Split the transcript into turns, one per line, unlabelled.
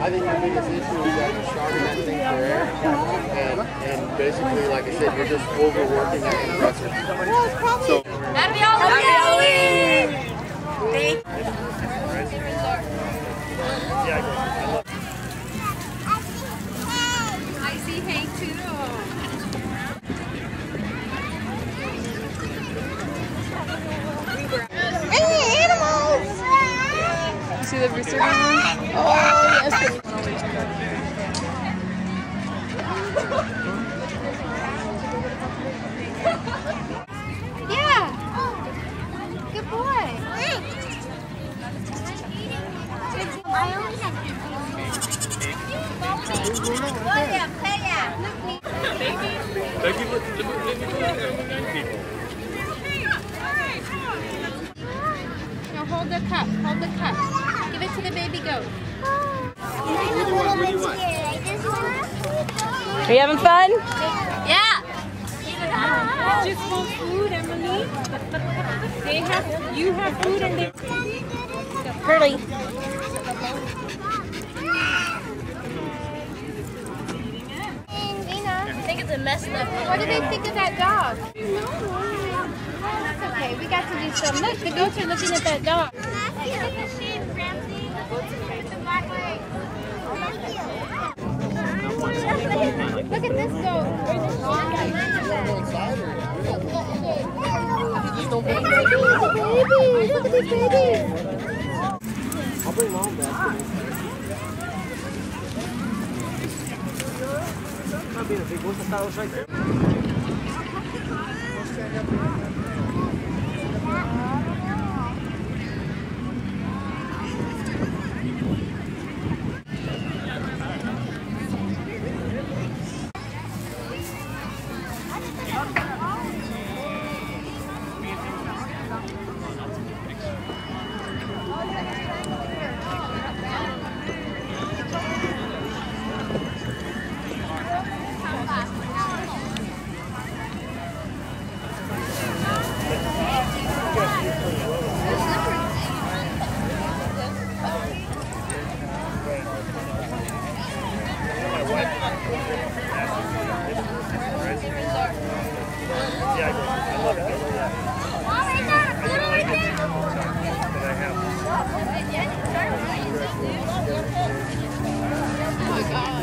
I think the biggest issue is that you're starting that thing for air, and, and basically, like I said, you're just overworking that compressor. So
Happy Halloween! I
You see the rooster going on? Oh, yes.
Yeah. Good boy. I only have William, play
Thank you for thank you for young people.
Now hold the cup. Hold the cup. Give it to the baby goat. Are you having fun?
Yeah.
Just want food, Emily. They have, you have food and they. Curly.
I think it's a mess up.
What do they think of that dog? no That's okay. We got to do some. Look, the goats are looking at that dog. Look at this goat. Babies, look at these babies.
I'll bring mom back. Not being a big one, that was right there.
Yeah, I
Oh my god.